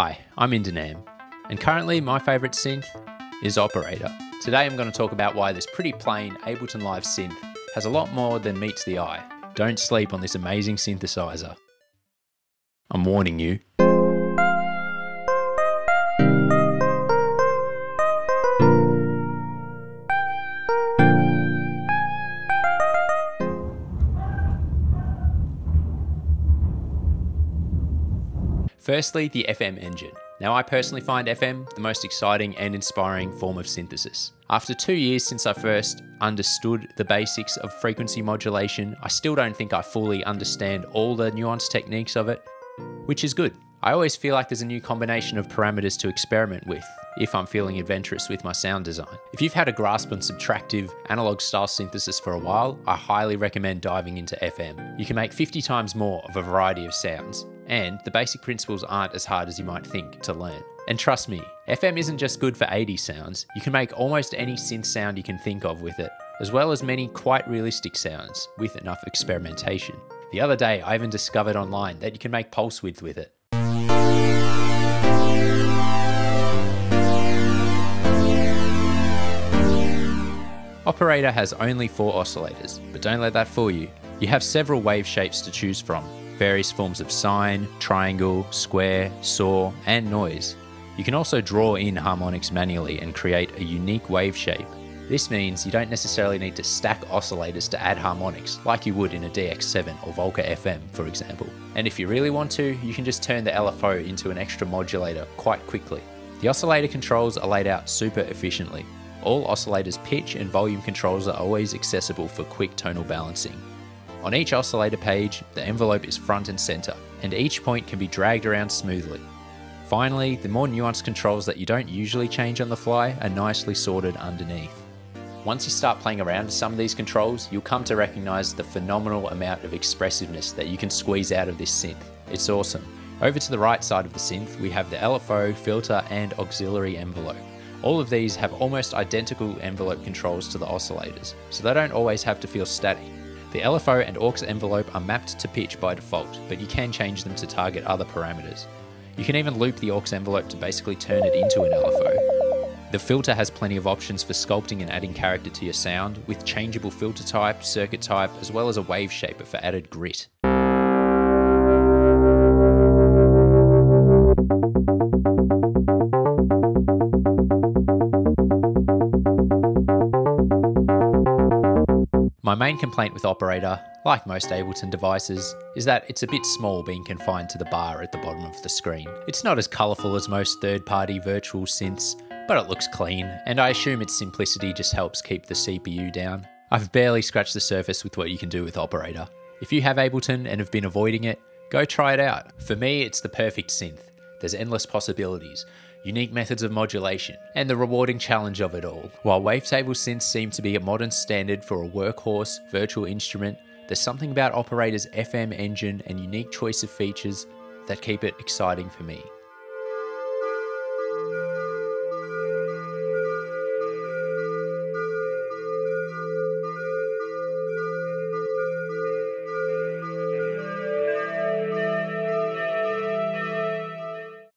Hi, I'm Indanam, and currently my favourite synth is Operator. Today I'm going to talk about why this pretty plain Ableton Live synth has a lot more than meets the eye. Don't sleep on this amazing synthesizer. I'm warning you. Firstly, the FM engine. Now, I personally find FM the most exciting and inspiring form of synthesis. After two years since I first understood the basics of frequency modulation, I still don't think I fully understand all the nuanced techniques of it, which is good. I always feel like there's a new combination of parameters to experiment with if I'm feeling adventurous with my sound design. If you've had a grasp on subtractive analog style synthesis for a while, I highly recommend diving into FM. You can make 50 times more of a variety of sounds, and the basic principles aren't as hard as you might think to learn. And trust me, FM isn't just good for 80 sounds, you can make almost any synth sound you can think of with it, as well as many quite realistic sounds with enough experimentation. The other day, I even discovered online that you can make pulse width with it. Operator has only four oscillators, but don't let that fool you. You have several wave shapes to choose from, various forms of sine, triangle, square, saw, and noise. You can also draw in harmonics manually and create a unique wave shape. This means you don't necessarily need to stack oscillators to add harmonics like you would in a DX7 or Volca FM, for example. And if you really want to, you can just turn the LFO into an extra modulator quite quickly. The oscillator controls are laid out super efficiently. All oscillators' pitch and volume controls are always accessible for quick tonal balancing. On each oscillator page, the envelope is front and center, and each point can be dragged around smoothly. Finally, the more nuanced controls that you don't usually change on the fly are nicely sorted underneath. Once you start playing around with some of these controls, you'll come to recognize the phenomenal amount of expressiveness that you can squeeze out of this synth. It's awesome. Over to the right side of the synth, we have the LFO, filter, and auxiliary envelope. All of these have almost identical envelope controls to the oscillators, so they don't always have to feel static. The LFO and aux envelope are mapped to pitch by default, but you can change them to target other parameters. You can even loop the aux envelope to basically turn it into an LFO. The filter has plenty of options for sculpting and adding character to your sound, with changeable filter type, circuit type, as well as a wave shaper for added grit. My main complaint with Operator, like most Ableton devices, is that it's a bit small being confined to the bar at the bottom of the screen. It's not as colourful as most third party virtual synths, but it looks clean, and I assume its simplicity just helps keep the CPU down. I've barely scratched the surface with what you can do with Operator. If you have Ableton and have been avoiding it, go try it out. For me, it's the perfect synth. There's endless possibilities, unique methods of modulation, and the rewarding challenge of it all. While wavetable synths seem to be a modern standard for a workhorse virtual instrument, there's something about Operator's FM engine and unique choice of features that keep it exciting for me.